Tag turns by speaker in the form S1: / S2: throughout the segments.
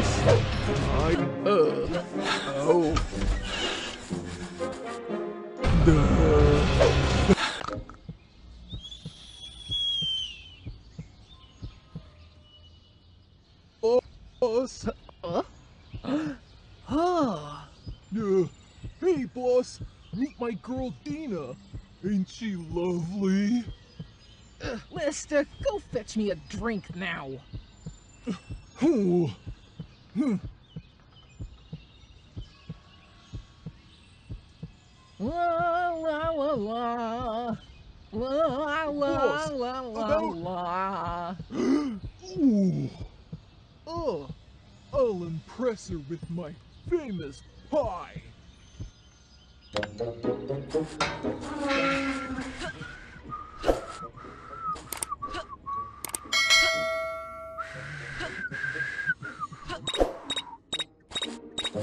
S1: boss. I, uh, oh. Duh. boss.
S2: Huh? Ah.
S1: Uh, hey, boss. Meet my girl Dina. Ain't she lovely?
S2: Uh, Lester, go fetch me a drink now.
S1: Oh. Hmm.
S2: La la la la. La la la la
S1: I'll impress her with my famous pie.
S2: うっ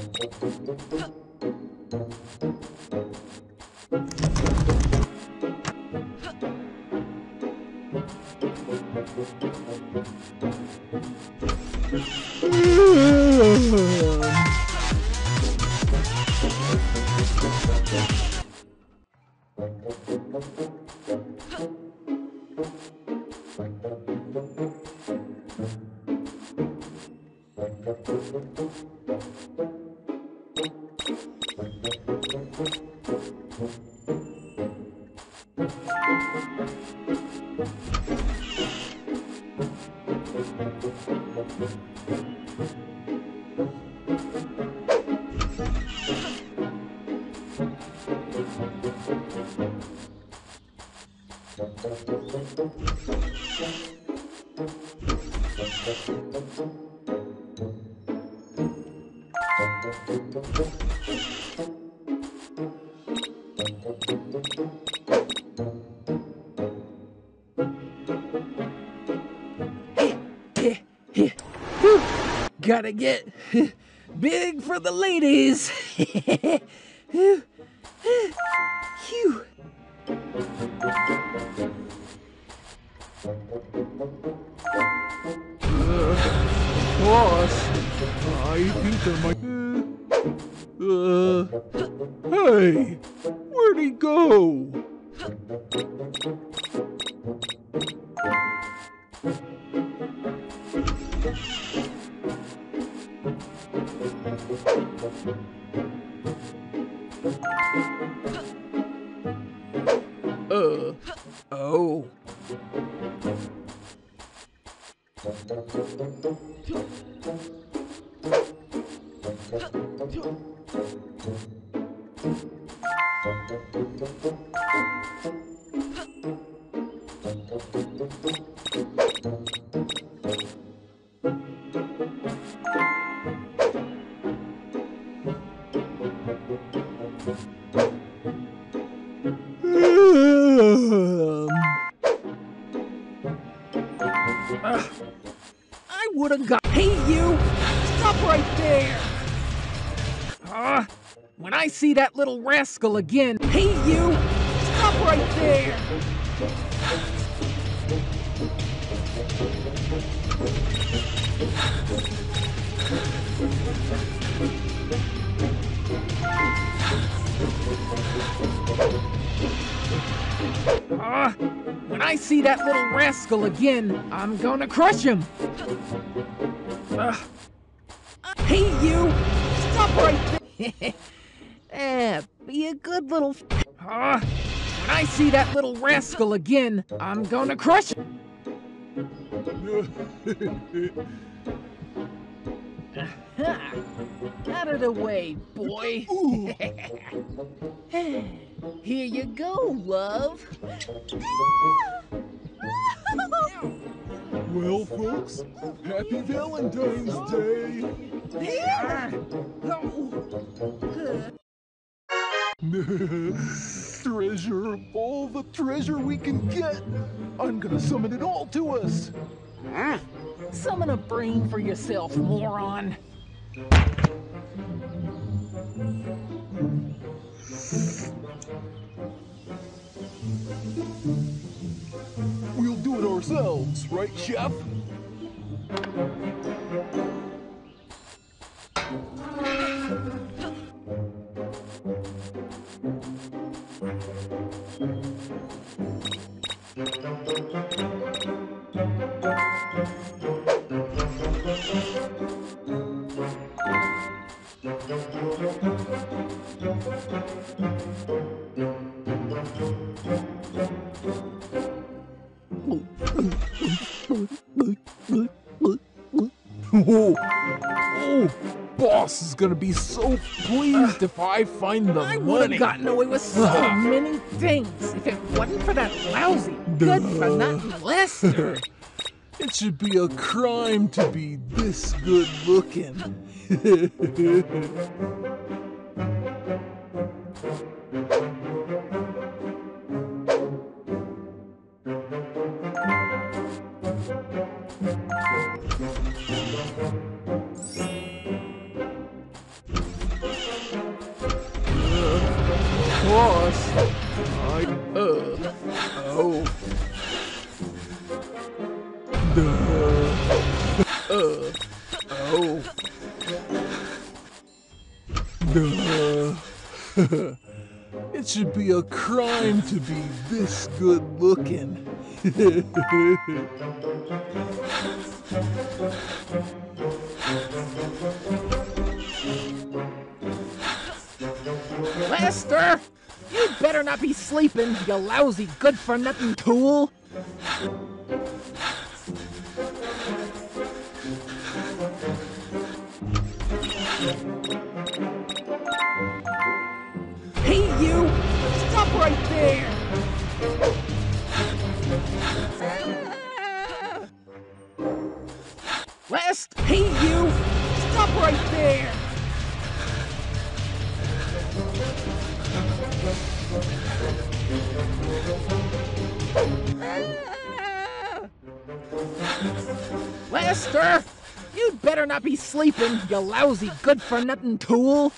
S2: Gotta get big for the ladies.
S1: Uh, hey, where'd he go?
S2: Uh. Oh. I would have got. Hey, you! Stop right there! Ah, when I see that little rascal again. Hey, you! Stop right there! Ah, when I see that little rascal again, I'm gonna crush him. Ah. Hey, you! Stop right there! eh, be a good little. Ah, when I see that little rascal again, I'm gonna crush him. Out of the way, boy. Here you go, love.
S1: well, folks, happy Valentine's Day. treasure, all the treasure we can get. I'm gonna summon it all to us. Huh?
S2: Summon a brain for yourself, moron.
S1: We'll do it ourselves, right, Chef? oh, boss is gonna be so pleased if I find the
S2: I money. I would have gotten away with so many things if it wasn't for that lousy, good for nothing molester.
S1: it should be a crime to be this good looking. Boss, I, uh, oh. it should be a crime to be this good looking.
S2: Lester! You better not be sleeping, you lousy good for nothing tool! You! Stop right there! Lest, hey, you! Stop right there! Lester! You'd better not be sleeping, you lousy good for nothing tool!